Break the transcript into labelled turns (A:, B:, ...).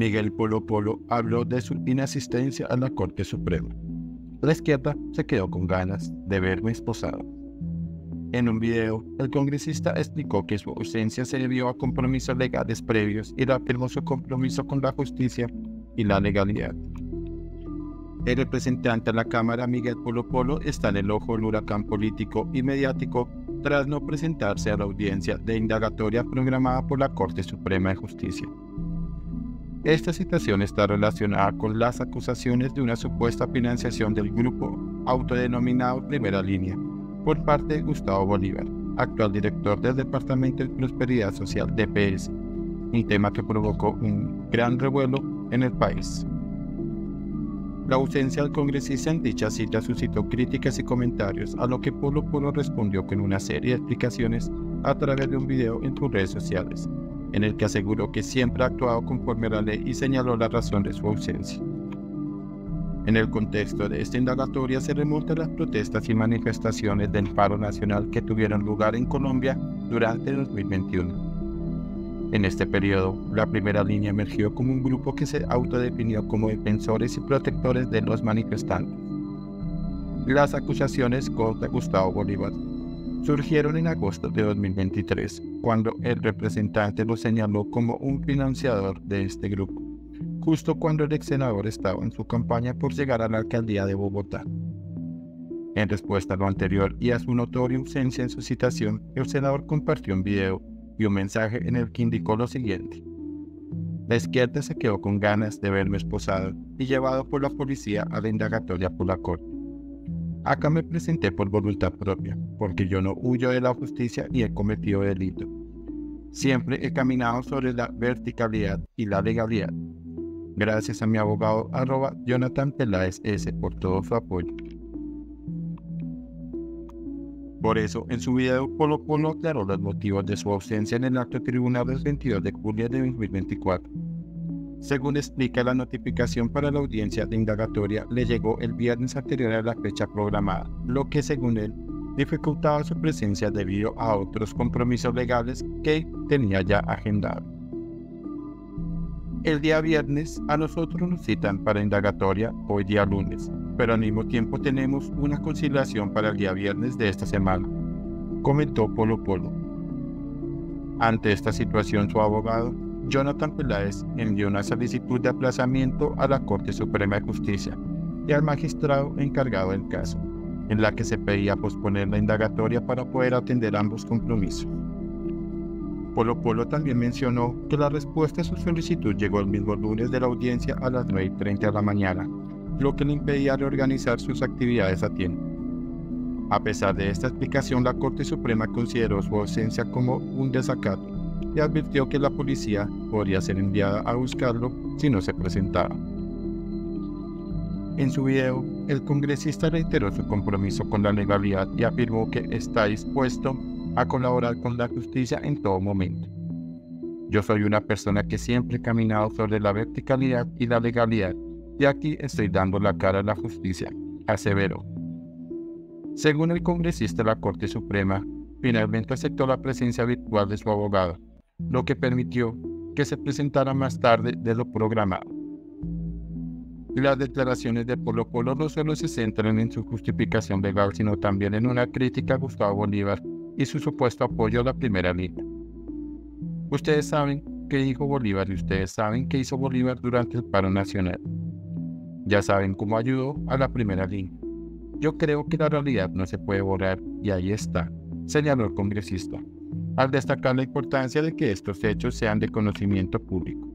A: Miguel Polo Polo habló de su inasistencia a la Corte Suprema. La izquierda se quedó con ganas de verme esposado. En un video, el congresista explicó que su ausencia se debió a compromisos legales previos y reafirmó su compromiso con la justicia y la legalidad. El representante de la Cámara, Miguel Polo Polo, está en el ojo del huracán político y mediático tras no presentarse a la audiencia de indagatoria programada por la Corte Suprema de Justicia. Esta situación está relacionada con las acusaciones de una supuesta financiación del grupo autodenominado Primera Línea por parte de Gustavo Bolívar, actual director del Departamento de Prosperidad Social DPS, un tema que provocó un gran revuelo en el país. La ausencia del congresista en dicha cita suscitó críticas y comentarios, a lo que Polo Polo respondió con una serie de explicaciones a través de un video en sus redes sociales, en el que aseguró que siempre ha actuado conforme a la ley y señaló la razón de su ausencia. En el contexto de esta indagatoria se remontan las protestas y manifestaciones del paro nacional que tuvieron lugar en Colombia durante 2021. En este periodo, la primera línea emergió como un grupo que se autodefinió como defensores y protectores de los manifestantes. Las acusaciones contra Gustavo Bolívar surgieron en agosto de 2023, cuando el representante lo señaló como un financiador de este grupo, justo cuando el ex senador estaba en su campaña por llegar a la alcaldía de Bogotá. En respuesta a lo anterior y a su notoria ausencia en su citación, el senador compartió un video y un mensaje en el que indicó lo siguiente. La izquierda se quedó con ganas de verme esposado y llevado por la policía a la indagatoria por la corte. Acá me presenté por voluntad propia, porque yo no huyo de la justicia ni he cometido delito. Siempre he caminado sobre la verticalidad y la legalidad. Gracias a mi abogado arroba Jonathan Peláez S por todo su apoyo. Por eso, en su video, Polo Polo aclaró los motivos de su ausencia en el acto tribunal del 22 de julio de 2024. Según explica la notificación para la audiencia de indagatoria, le llegó el viernes anterior a la fecha programada, lo que según él dificultaba su presencia debido a otros compromisos legales que tenía ya agendado. El día viernes a nosotros nos citan para indagatoria hoy día lunes, pero al mismo tiempo tenemos una conciliación para el día viernes de esta semana, comentó Polo Polo. Ante esta situación, su abogado, Jonathan Peláez, envió una solicitud de aplazamiento a la Corte Suprema de Justicia y al magistrado encargado del caso, en la que se pedía posponer la indagatoria para poder atender ambos compromisos. Polo Polo también mencionó que la respuesta a su solicitud llegó el mismo lunes de la audiencia a las 9.30 de la mañana lo que le impedía reorganizar sus actividades a tiempo. A pesar de esta explicación, la Corte Suprema consideró su ausencia como un desacato y advirtió que la policía podría ser enviada a buscarlo si no se presentaba. En su video, el congresista reiteró su compromiso con la legalidad y afirmó que está dispuesto a colaborar con la justicia en todo momento. Yo soy una persona que siempre he caminado sobre la verticalidad y la legalidad y aquí estoy dando la cara a la justicia, aseveró. Según el congresista la Corte Suprema, finalmente aceptó la presencia virtual de su abogado, lo que permitió que se presentara más tarde de lo programado. Las declaraciones de Polo Polo no solo se centran en su justificación legal, sino también en una crítica a Gustavo Bolívar y su supuesto apoyo a la primera línea. Ustedes saben qué dijo Bolívar y ustedes saben qué hizo Bolívar durante el paro nacional. Ya saben cómo ayudó a la primera línea. Yo creo que la realidad no se puede borrar y ahí está, señaló el congresista, al destacar la importancia de que estos hechos sean de conocimiento público.